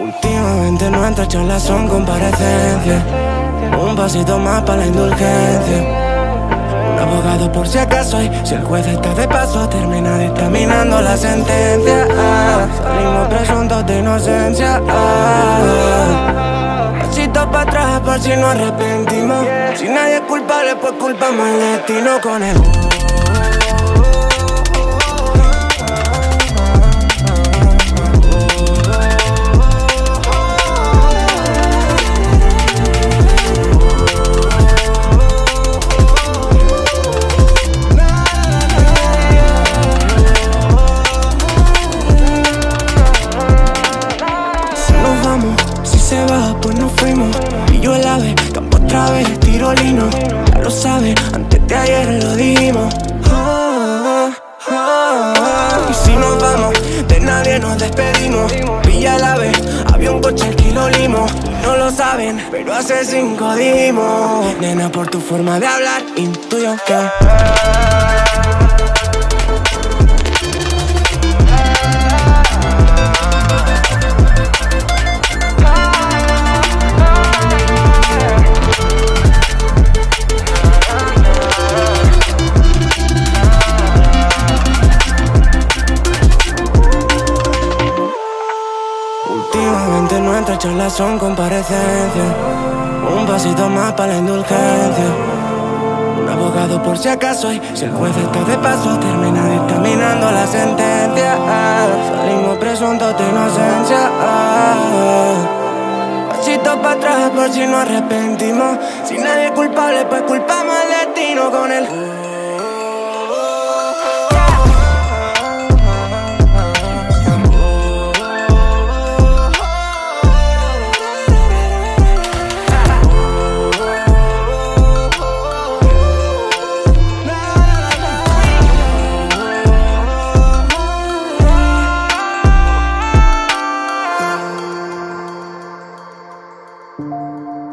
Últimamente nuestras charlas son comparecencias. Un pasito más para la indulgencia. Un abogado por si acaso y si el juez está de paso termina dictaminando la sentencia. Ah, salimos presuntos de inocencia. Ah, pasito para atrás por si nos arrepentimos. Si nadie es culpable, pues culpamos al destino con el. Fuimos. Y yo el ave, campo otra vez, tirolino. Ya lo sabes, antes de ayer lo dimos. Y si nos vamos, de nadie nos despedimos. Pilla el ave, había un coche, el kilo limo. No lo saben, pero hace cinco dimos. Nena, por tu forma de hablar, intuyo que. Últimamente nuestras charlas son comparecencias. Un pasito más para la indulgencia. Un abogado por si acaso y si el juez está de paso termina dictaminando la sentencia. salimos presuntos de inocencia. pasito para atrás por si nos arrepentimos. Si nadie es culpable, pues culpamos Música